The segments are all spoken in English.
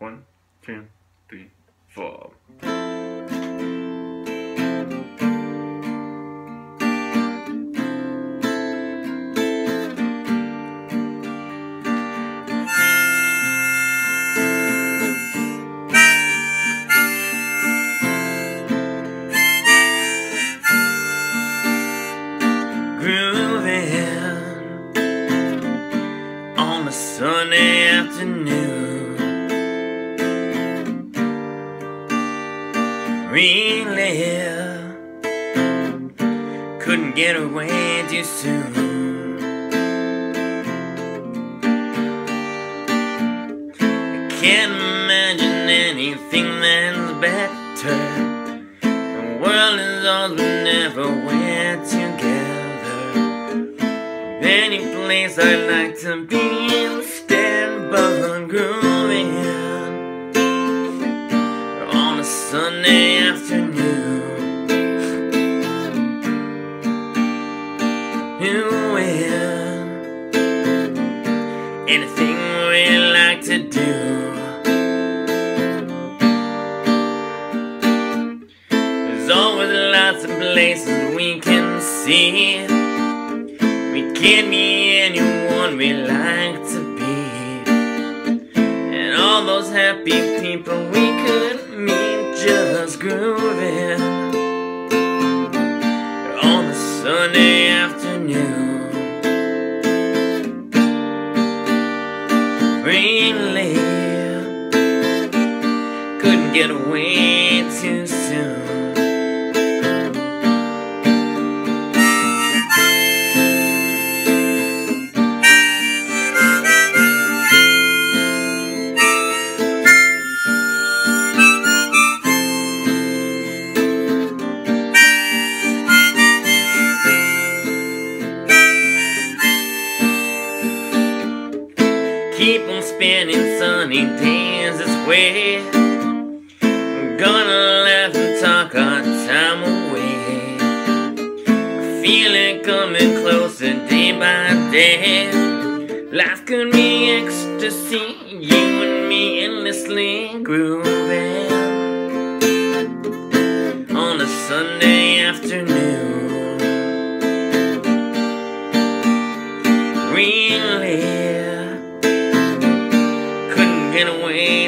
One, two, three, four. grooving on a sunny afternoon. Really couldn't get away too soon. I can't imagine anything that's better. The world is ours, we never went together. Any place I'd like to be instead, but grooving on a Sunday afternoon. You will anything we like to do. There's always lots of places we can see. We can be anyone we like to be. And all those happy people grooving on a Sunday afternoon. Really couldn't get away spending sunny days this way. We're gonna laugh and talk our time away. I feel it coming closer day by day. Life could be ecstasy, you and me endlessly grooving on a Sunday afternoon.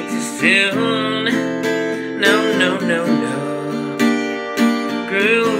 Too soon. No, no, no, no. Grew